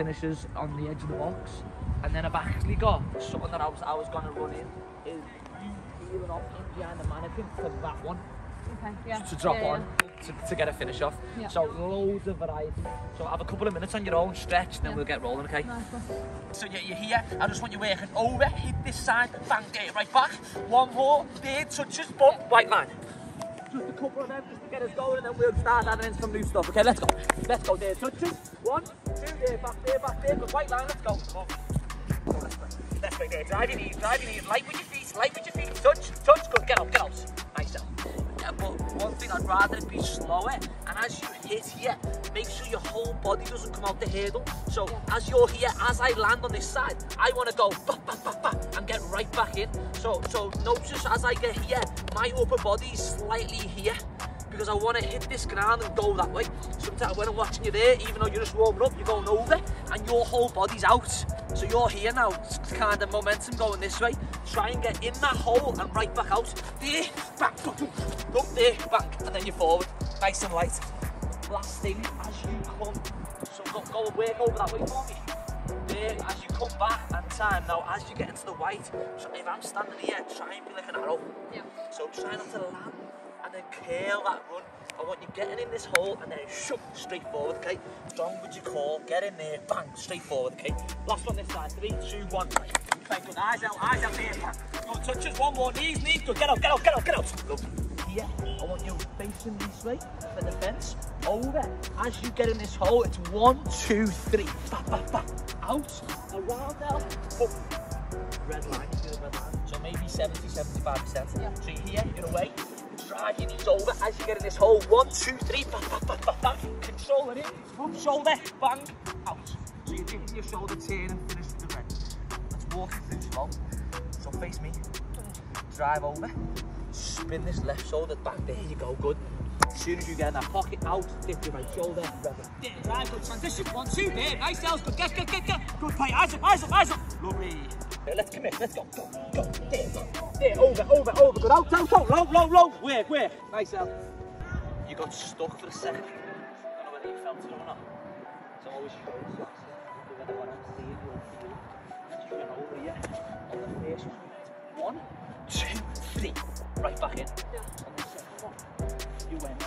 finishes on the edge of the box. And then I've actually got something that I was, I was to run in is peeling off in behind the mannequin for that one Okay, yeah. to drop yeah, on to, to get a finish off. Yeah. So loads of variety. So have a couple of minutes on your own stretch, then Yeah. we'll get rolling, okay? Nice. So yeah, you're here. I just want you working over, hit this side, bang, get it right back. One more, there, touches, bump, right line. Just a couple of them just to get us going and then we'll start adding in some new stuff. Okay, let's go. Let's go there, touches. One, two, there, back there, back there, good white line, let's go. Come on. Go, there, drive your knees, drive your knees, light with your feet, light with your feet, touch, touch, good, get up, get up. But one thing I'd rather it be slower, and as you hit here, make sure your whole body doesn't come out the hurdle. So as you're here, as I land on this side, I want to go ba ba ba ba and get right back in. So so notice as I get here, my upper body's slightly here because I want to hit this ground and go that way. Sometimes when I'm watching you there, even though you're just warming up, you're going over and your whole body's out. So you're here now, it's kind of momentum going this way. Try and get in that hole and right back out. There, back, boom, boom, up there, back, and then you're forward. Nice and light. Last thing, as you come, so go, go and work over that way for me. There, as you come back and time. Now, as you get into the white, if I'm standing here, try and be like an arrow. Yeah. So try not to land and then curl that run. I want you getting in this hole and then shoot straight forward, okay? Strong with your core, get in there, bang, straight forward, okay? Last one this side, three, two, one. Okay, good, eyes out, eyes out there, bang. Good, touches, one more, knees, knees, good, get out, get out, get out, get out. Good. Here, I want you facing this way for the fence, over. As you get in this hole, it's one, two, three, ba, ba, ba, out, around. Red line, red line. So maybe 70, 75%. Yeah. So you're here, you're away, drive your knees over as you get in this hole. One, two, three, bang, bang, bang, bang, bang. Control it in, front shoulder, bang, out. So you're doing your shoulder turn and finish with the red. Let's walk it through slow. So face me, drive over, spin this left shoulder back, there you go, good. As soon as you get that pocket out, lift your right shoulder. There, drive, good transition, one, two, there, nice else, good, get, get, get, get. Good play, eyes up, eyes up, eyes up. Lovely. Okay, let's commit, let's go, go, go, there, there, over, over, over, good, out, out, out, low, low, low, where, where, nice out. You got stuck for a second. I don't know whether you felt it or not. So always show yourself, whether what I'm seeing you'll feel. You went over here, on the first one, one, two, three, right back in. Yeah. On the second one, you went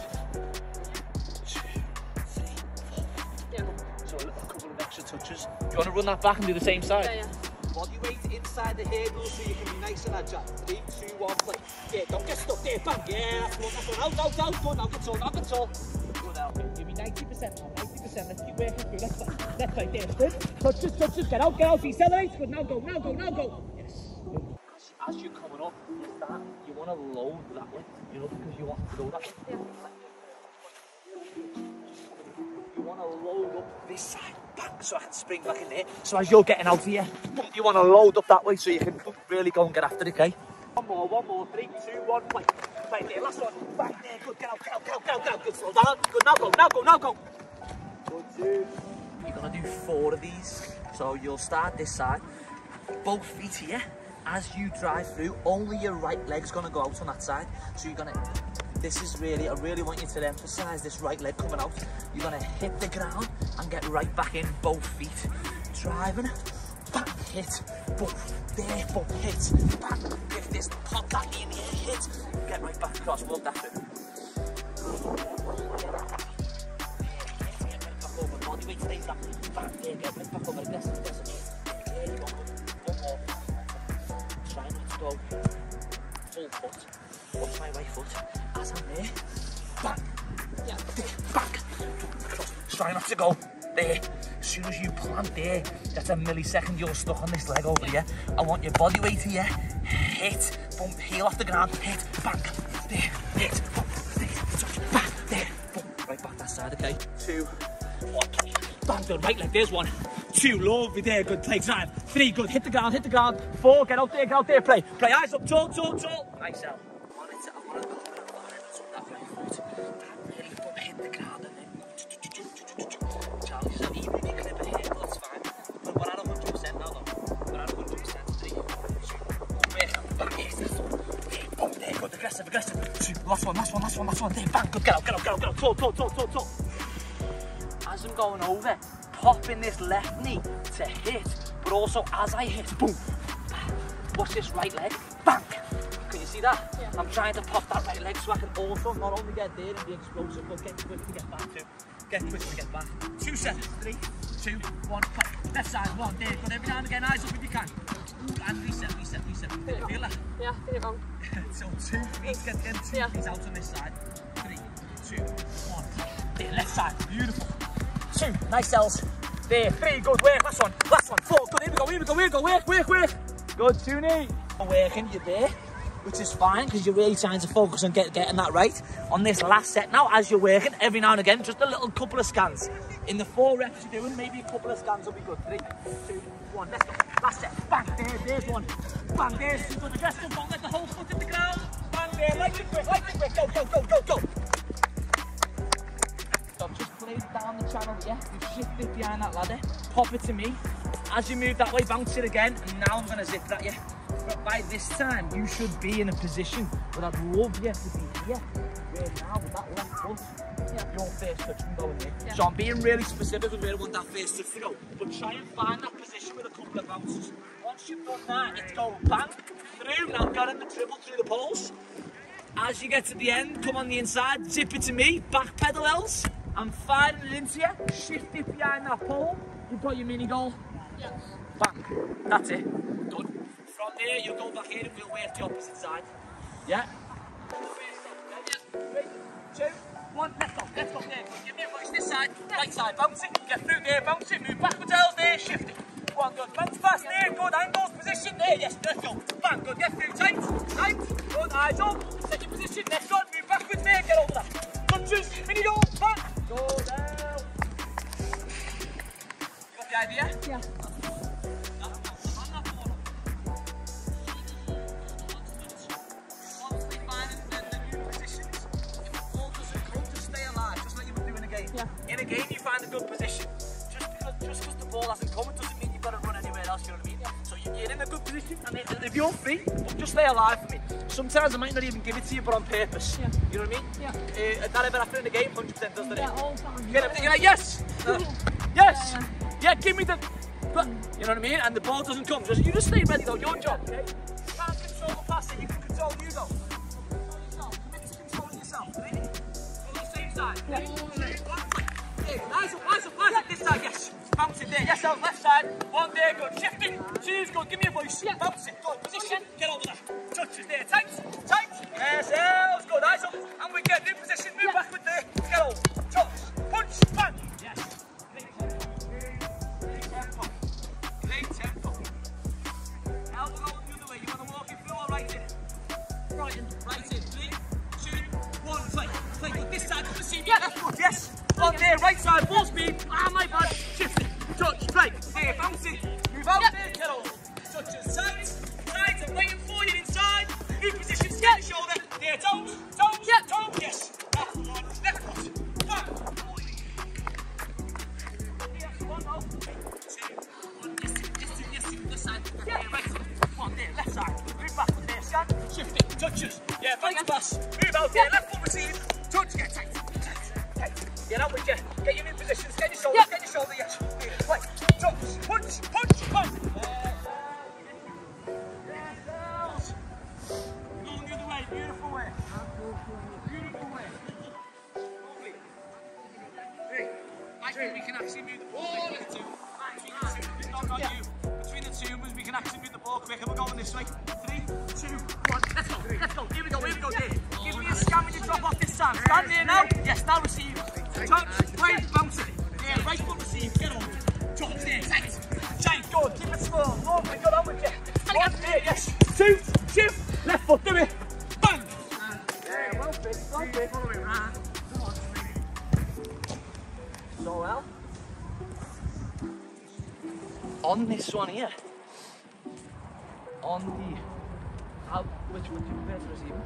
two, three, four. Yeah. So a, a couple of extra touches. Do you want to run that back and do the same side? Yeah, yeah. Body weight inside the hurdle so you can be nice and agile. Three, two, one, play. Yeah, don't get stuck there. Bang. Yeah, that's one, that's one. Out, out, out. Good, now control, now control. Good, now. Give me 90% now, 90%. Let's keep working through. Let's play. Let's play. There, good. Touches, touches. Get out, get out. Decelerate. Good, now go, now go, now go. Yes. As, as you're coming up, you start, you want to load that way, you know, because you want to go that. You want to load up this side, bang, so I can spring back in there. So as you're getting out here, you want to load up that way so you can really go and get after it, okay? One more, one more, three, two, one, play. Play there, last one. Bang there, good, get out, get out, get out, get out. Good, slow down. Good, now go, now go, now go. Two. You're going to do four of these. So you'll start this side, both feet here. As you drive through, only your right leg's going to go out on that side. So you're going to this is really, I really want you to emphasize this right leg coming out. You're gonna hit the ground and get right back in both feet. Driving, back, hit, both, there, both, hit, back, give this, pop that in air, hit, get right back across, walk that through. Get right back try not to go full foot, watch my right foot, I'm there, back, Yeah. back, try not to go there. As soon as you plant there, that's a millisecond you're stuck on this leg over here. I want your body weight here, hit, bump, heel off the ground, hit, back, there, hit, bump, there, touch, back, there, bump, right back that side, okay? Two, one, bang, good, right leg, there's one. Two, lovely. There, good. Play, drive. Three, good, hit the ground, hit the ground. Four, get out there, get out there, play. Play, eyes up, tall, tall, tall. Nice out. Good, aggressive, aggressive. Two, last one, last one, last one, last one. There, bang, good, get out, get out, get out, get out. As I'm going over, popping this left knee to hit, but also as I hit, boom. Watch this right leg, bang. Can you see that? Yeah. I'm trying to pop that right leg so I can also not only get there and be explosive, but get quick to get back too. Get twist to get back. Two seconds, three, two, one, pop. Left side, one, there. Go every now and again, eyes up if you can. And reset, reset, reset. Feel that? Yeah, did it wrong. so two feet, get again, two yeah. feet out on this side. Three, two, one. There, left side, beautiful. Two, nice cells. There, three, good work, last one, last one, four, good, here we go, here we go, here we go, work, work, work. Good, two, knee. Working, you're there. Which is fine because you're really trying to focus on get, getting that right on this last set. Now, as you're working, every now and again, just a little couple of scans. In the four reps you're doing, maybe a couple of scans will be good. Three, two, one, let's go. Last set, bang, there, there's one. Bang, there's two, good. Rest, don't let the whole foot hit the ground. Bang, there, like it quick, like it quick, go, go, go, go, go. So I've just played down the channel here. You shift it behind that ladder. Pop it to me. As you move that way, bounce it again. And now I'm going to zip it at you. But by this time, you should be in a position where I'd love you to be here. Right now, with that left foot, yeah. your first touch can go in. Yeah. So I'm being really specific with where I want that first touch to go. But try and find that position with a couple of bounces. Once you've done that, it's go bang, through. Now get in the dribble through the poles. As you get to the end, come on the inside, zip it to me, back pedal else. I'm firing it into you, shift it behind that pole. You've got your mini goal. Yes. Bang. That's it. Good. From there, you'll go back in and we'll work the opposite side. Yeah? Three, two, one, let's go, let's go there. Give me a push this side, right side, bounce it, get through there, bounce it, move backwards, else there, shift it. One, good, bounce fast there, good, angles, position there, yes, let's go. Bang, good, get through, tight, tight, good, eyes up, second position, let's go, move backwards there, stay alive for me. Sometimes I might not even give it to you, but on purpose. Yeah. You know what I mean? Yeah. Uh, that ever happened in the game, 100% doesn't it? Yeah, all time. You're like, yes, uh, yes, yeah, give me the, but, you know what I mean? And the ball doesn't come, just you just stay ready though, your job, okay? You can't control the passing, you can control you though. Control yourself, commit to controlling yourself, ready? On the same side, ready? Two, nice up, nice up, nice up, this side, yes. Bounce it there, yes, out, left side, one there, good, shift it, two's good, give me a voice, Yeah. bounce it, good, position, move out there, left foot receive, touch, get tight, tight, tight, get out with you, get your new positions, get your shoulders, Yep. get your shoulder, yes, right, touch, punch, punch, punch, Going the other way, beautiful way, beautiful way, lovely. Three. I think we can actually move the ball between the two. Between the two, not, not you. Between the two of us, we can actually move the ball quicker. We're going this way. Three, two, one. Let's go. Go. Here we go. Here we go. There. Give me a scan when you drop off this time. Stand there now. Yes, now receive. Touch. Play. Bounce it. Yeah, right foot receive. Get on. Touch there. Tight. Tight. Good. Keep it slow. Lovely. Good on with you. One there. Yes. Two. Shift. Left foot. Do it. Bang. Yeah, well fit. Well fit. So well. On this one here, on the, how, which would you prefer to receive?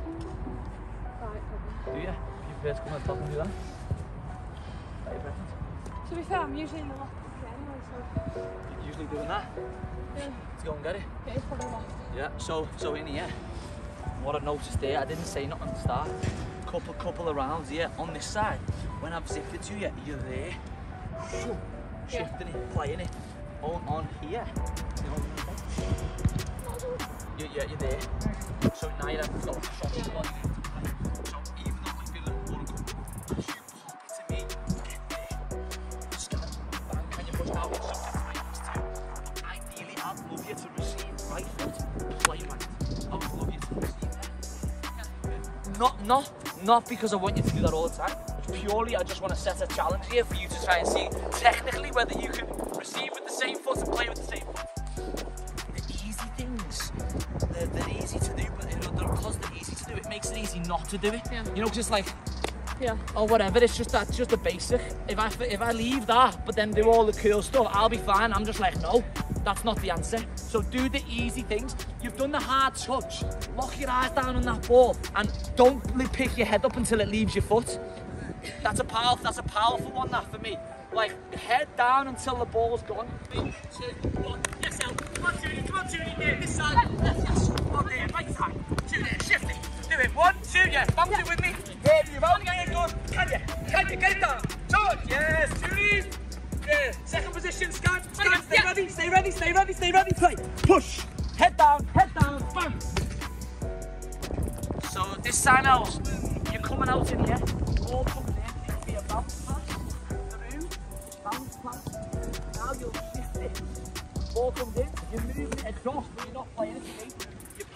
Right, Do you? You prefer to come on top and do that? That your preference? To be fair, I'm usually in the left pocket anyway, so You're usually doing that. yeah, Let's go and get it. it is probably left. Yeah. So, so in here, what I noticed there, I didn't say nothing to start. Couple, couple of rounds here on this side. When I've zipped it to you, you're there. Shoo. shifting it, playing it on, on here. You know, you, you, you're there. So now you have to stop shot the. So even though we feel like we're good, shoot, to me, get there. Scan, bang, can you push out? Something right to Ideally, I'd love you to receive right foot, play right. I would love you to receive that. Not, not, not because I want you to do that all the time. Purely, I just want to set a challenge here for you to try and see technically whether you can receive with the same foot and play with the same makes it easy not to do it. Yeah. You know, because it's like, Yeah. or whatever. It's just that's just the basic. If I if I leave that, but then do all the cool stuff, I'll be fine. I'm just like, no, that's not the answer. So do the easy things. You've done the hard touch. Lock your eyes down on that ball and don't pick your head up until it leaves your foot. That's a powerful. That's a powerful one. That for me. Like head down until the ball's gone. Three, two, one. Yes. Come on. Come on. This side. Yes, yes. On there. Right side. Shift it. Do it. One, two. Yes. Bounce it with me. There you go. Yeah, good. Can you? Can you get it down? George. Yes. Judy. Yeah. Second position. Scan. Scan. Stay Yeah. ready. Stay ready. Stay ready. Stay ready. Play. Push. Head down. Head down. Bang. So this time out, you're coming out in here. All comes in. It'll be a bounce pass. Through. Bounce pass. Now you'll shift it. Ball comes in. You're moving it across, but you're not playing it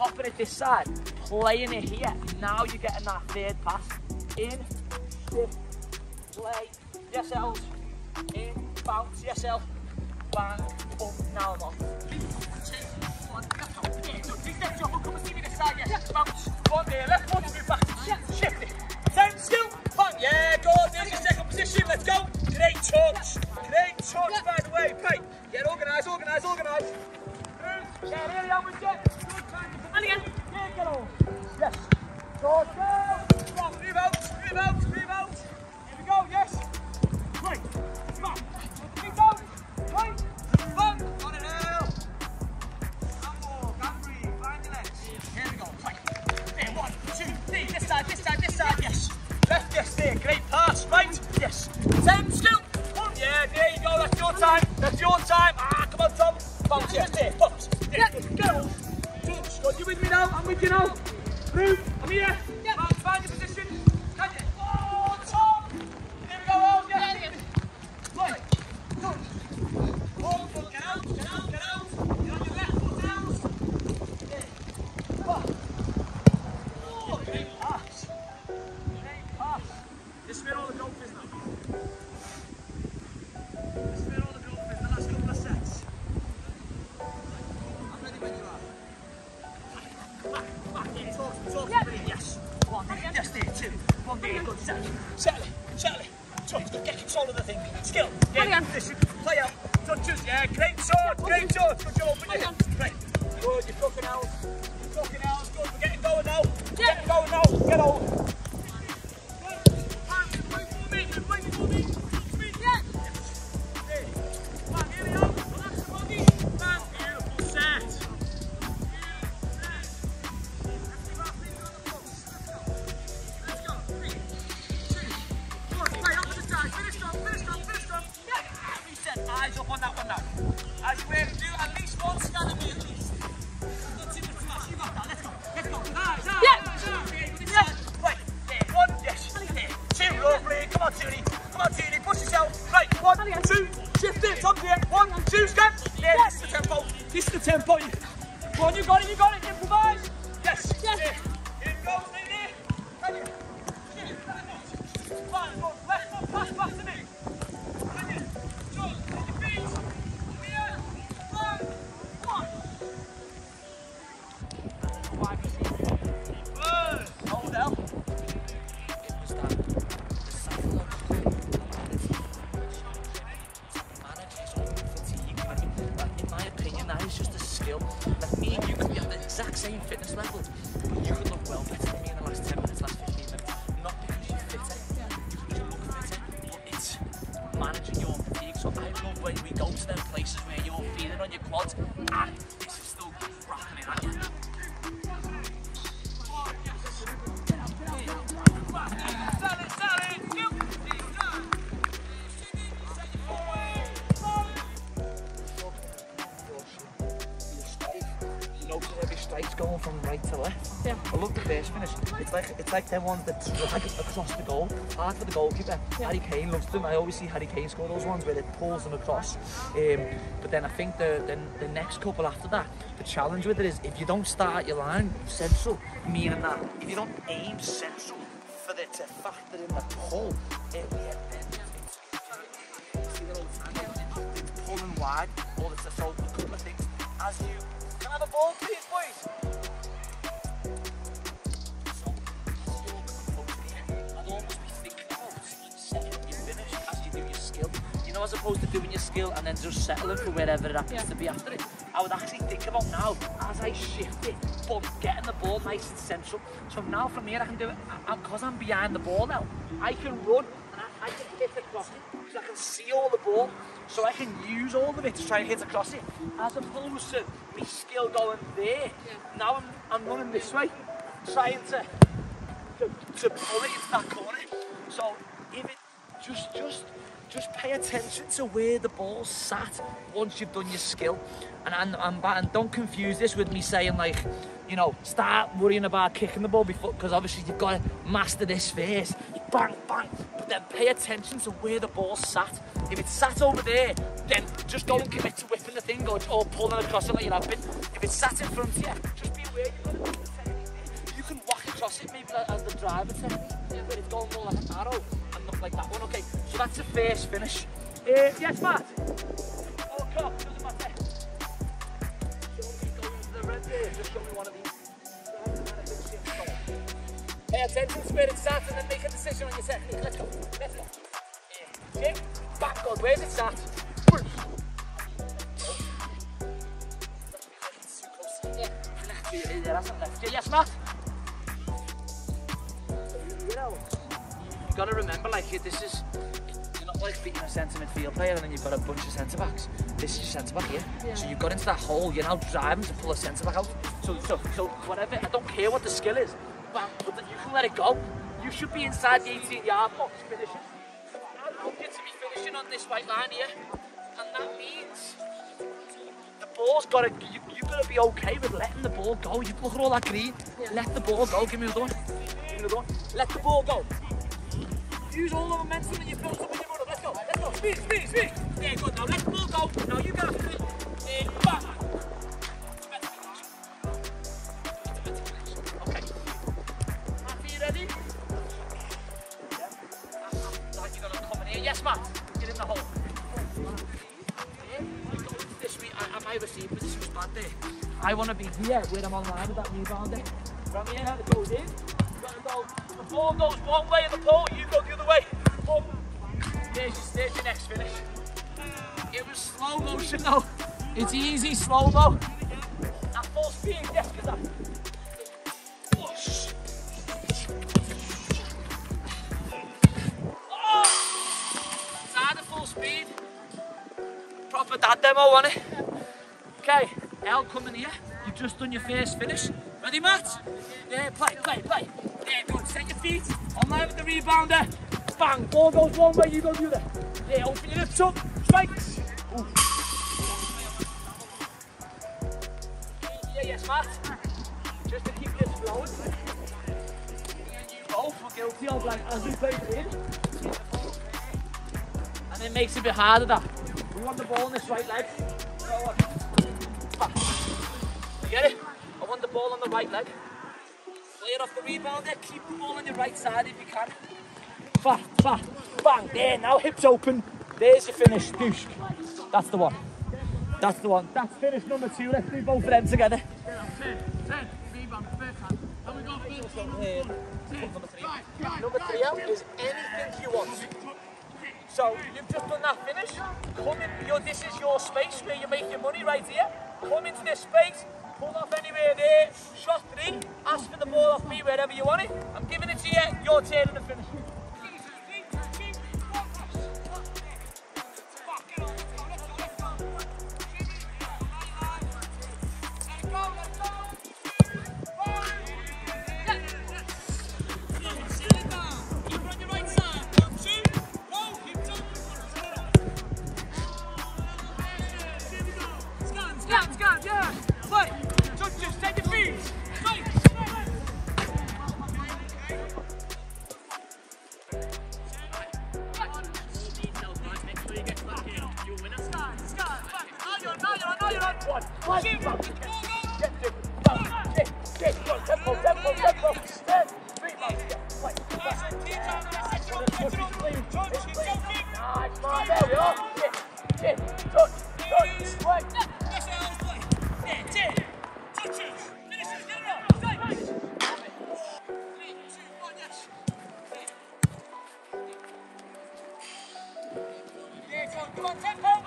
popping it this side, playing it here. Now you're getting that third pass. In, shift, play. Yes, Els. In, bounce. Yes, El. Bang. Up. Now I'm off. Let's go. Bounce. One there. Left foot. Move back. Shift it. Ten skill. Bang. Yeah, go on. There's your second position. Let's go. Great touch. Great touch, by the way. Right. Get organised, organised, organised. With you. Go, go. where we go to them places where you're feeling on your quads and this is still rapping at you. Going from right to left. Yeah. I love the base finish. It's like it's like them ones that's like a cross goal. Hard for the goalkeeper. Yeah. Harry Kane loves them. I always see Harry Kane score those ones where it pulls them across. Um, but then I think the, the the next couple after that, the challenge with it is if you don't start your line central, meaning that if you don't aim central for it to factor in the pull, it the. It's pulling wide. All this a couple of things. As you can I have a ball, please, boys. as opposed to doing your skill and then just settling for wherever it happens yeah. to be after it. I would actually think about now, as I shift it, but getting the ball nice and central. So now from here I can do it, because I'm behind the ball now, I can run and I, I can hit across it, so I can see all the ball, so I can use all of it to try and hit across it, as opposed to me skill going there. Yeah. Now I'm, I'm running this way, trying to, to, to pull it into that corner. So if it just, just just pay attention to where the ball's sat once you've done your skill. And and, and, and don't confuse this with me saying like, you know, start worrying about kicking the ball before because obviously you've got to master this first. Bang, bang. But then pay attention to where the ball's sat. If it's sat over there, then just don't commit to whipping the thing or, or pulling across it like you have been. If it's sat in front of you, just be aware you've got to the technique. You can whack across it maybe like, as the driver technique, where it's going more like an arrow like that one. Okay, so that's the first finish. Uh, yes, Matt? Oh, cop, doesn't matter. Show me going to the red there, just show me one of these. Pay attention to where and then make a decision on your technique. Let's go. Let's go. Yeah. Jim, back God, where's it sat? Yeah, that's not left. Yes, Matt? You got to remember, like, this is, you're not like beating a centre midfield player and then you've got a bunch of centre backs. This is your centre back here. Yeah. So you've got into that hole, you're now driving to pull a centre back out. So, so, so whatever, I don't care what the skill is, but, but you can let it go. You should be inside the 18 yard box finishing. I want you to be finishing on this white line here. And that means the ball's got to, you, you've got to be okay with letting the ball go. You look at all that green, Yeah. let the ball go. Give me another one. Give me another one. Let the ball go. Use all the momentum that you've built up in your run. Let's go. Let's go. Speed, speed, speed. Yeah, good. Now let the ball go. Now you got it. Uh, back. Okay. Matthew, you ready? Yeah. Like you're gonna come in here. Yes, Matt. Get in the hole. This week, I, might receive position was bad there. I want to be here where I'm online with that rebounder. From here, it goes in. You. The ball goes one way in the pole, you go There's there's your next finish. It was slow motion though. It's easy, slow mo. At oh, full speed, yes, because. Oh! Speed. Proper dad demo on it. Okay, El coming here. You've just done your first finish. Ready, Matt? Yeah, play, play, play. Yeah, good. Set your feet. Online with the rebounder. Bang. Ball goes one way, you go the other. Yeah, open your lips up. Strikes. Ooh. Yeah, yes, Matt. Just to keep this flowing. Both were guilty of like as we played in. And it makes it a bit harder that. We want the ball on this right leg. You get it? I want the ball on the right leg. Clear off the rebounder, keep the ball on your right side if you can. Fa, fa, bang, there, now hips open. There's your finish, douche. That's the one. That's the one. That's finish number two. Let's do both of them together. Number three out is anything you want. So you've just done that finish. Come in. Your, this is your space where you make your money right here. Come into this space. Pull off anywhere there. Shot three. Ask for the ball off me wherever you want it. I'm giving it to you. Your turn in the finish. Come on, tempo.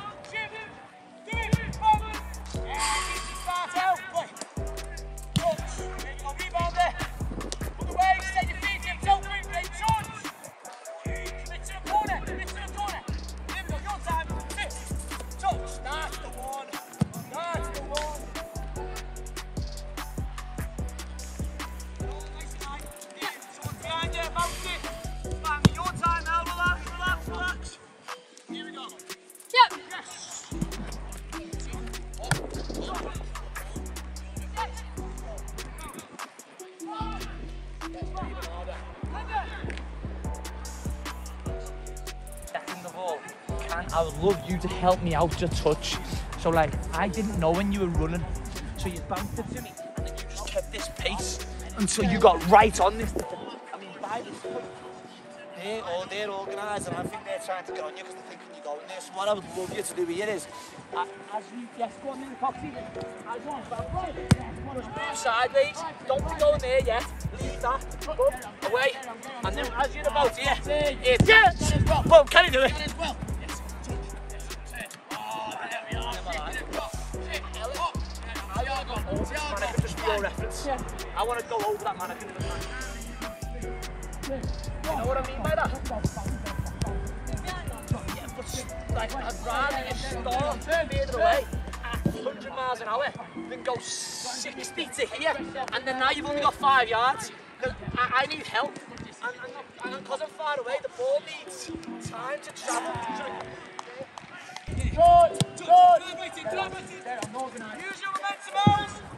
To help me out your touch. So like, I didn't know when you were running, so you bounced it to me, and then you just kept this pace until you got right on this. I mean, by this point, They're, all, they're organised and I think they're trying to get on you because they're thinking you're going there. So what I would love you to do here is, uh, as you yes, go on in the coxie, as you on, just move sideways. Don't be going there yet. Leave that. Up, away, and then as you're about here, here, yes. Boom, can you do it? Man, just for your reference. I want to go over that mannequin front. You know what I mean by that? Yeah, but like, I'd rather you start further away at 100 miles an hour than go 60 to here, and then now you've only got five yards. I, I need help, and, and, and because I'm far away, the ball needs time to travel. Good, good. Use your momentum.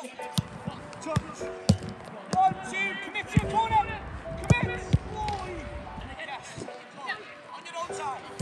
Commit. Yes. On your own time.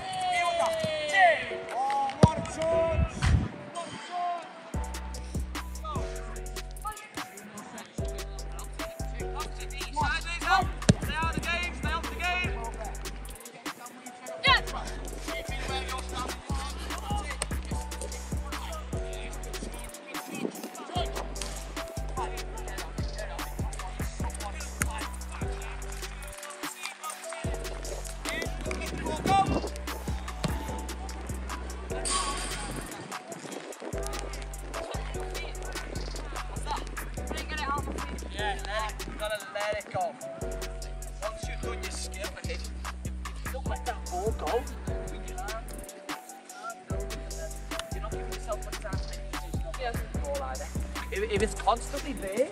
You're not giving yourself much time to make either. If, if it's constantly there.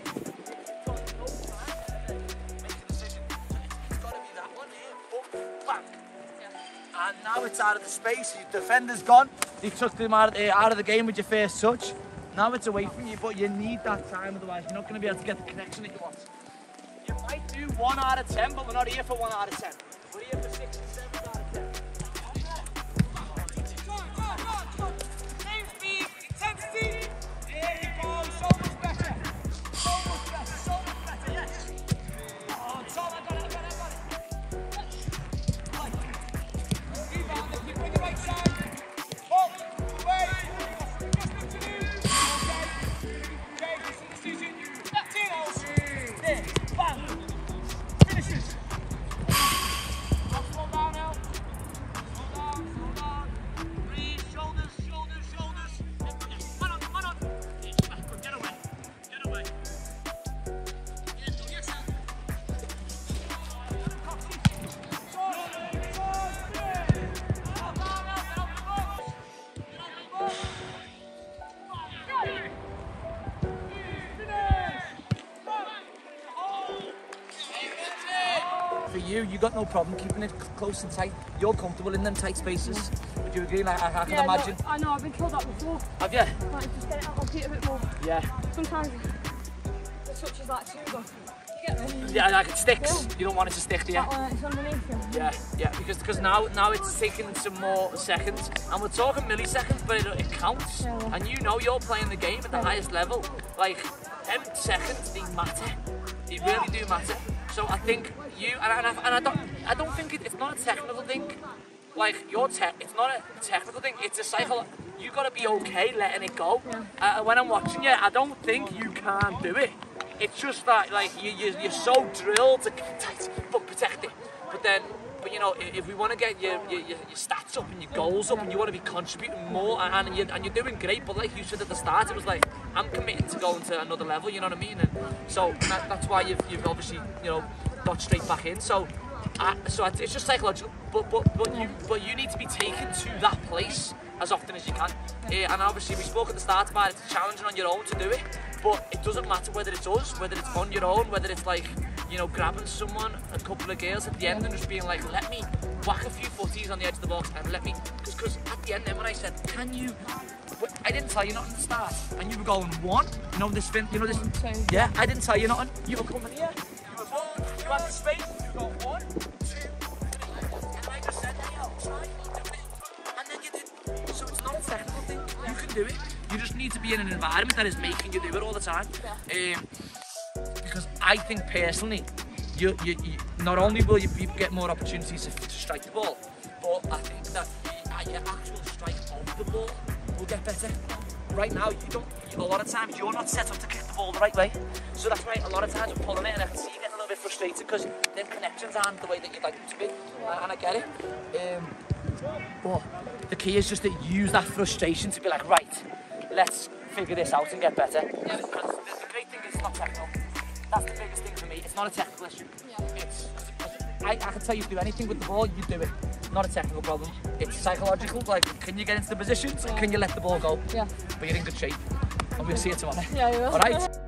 And now it's out of the space, your defender's gone, you took them out of, the, out of the game with your first touch. Now it's away from you, but you need that time, otherwise you're not going to be able to get the connection that you want. You might do one out of ten, but we're not here for one out of ten. We're here for six and seven you, got no problem keeping it close and tight. You're comfortable in them tight spaces. Would you agree? Like, I, I can Yeah, no, imagine. I know, I've been told that before. Have you? Like, just get it out feet a bit more. Yeah. Sometimes the touch is like too good. You get me. Yeah, like it sticks. You don't want it to stick, do you? That one, it's underneath you. Yeah, yeah, because because now now it's taking some more seconds, and we're talking milliseconds, but it, it counts. Yeah, yeah. And you know you're playing the game at the highest level. Like, them seconds, they matter. They really do matter. So I think you and I, and I, and I don't I don't think it, it's not a technical thing. Like your tech, it's not a technical thing. It's a cycle. You gotta be okay letting it go. Uh, when I'm watching you, I don't think you can do it. It's just that like you, you you're so drilled to tight, but protect it. But then, but you know, if we want to get your, your, your, stats up and your goals up, and you want to be contributing more, and, you're, and you're doing great, but like you said at the start, it was like, I'm committed to going to another level, you know what I mean? And so that, that's why you've, you've obviously, you know, got straight back in. So, uh, so it's just psychological, but, but, but, you, but you need to be taken to that place as often as you can. And obviously, we spoke at the start about it's challenging on your own to do it, but it doesn't matter whether it's us, whether it's on your own, whether it's like, you know, grabbing someone, a couple of girls at the end and just being like, let me whack a few footies on the edge of the box and let me, because at the end then when I said, can you, I didn't tell you nothing at the start, and you were going one, you know this fin, you know this, yeah, I didn't tell you nothing, you were coming here, you were one, you had the space, you go one, two, three, and I just said, hey, I'll try, do it, and then you did, so it's not a technical thing, you can do it, you just need to be in an environment that is making you do it all the time, um, because I think personally, you, you, you not only will you get more opportunities to, to strike the ball, but I think that you, your actual strike of the ball will get better. Right now, you don't. A lot of times, you're not set up to kick the ball the right way, so that's why a lot of times we're pulling it, and I see you getting a little bit frustrated because them connections aren't the way that you'd like them to be, and, and I get it. Um, but the key is just to use that frustration to be like, right, let's figure this out and get better. The, the great thing is it's not technical. That's the biggest thing for me. It's not a technical issue. Yeah. It's, I, I can tell you to do anything with the ball, you do it. Not a technical problem. It's psychological. Like, can you get into the positions? Can you let the ball go? Yeah. But you're in good shape. And we'll see you tomorrow. Yeah, you will. All right.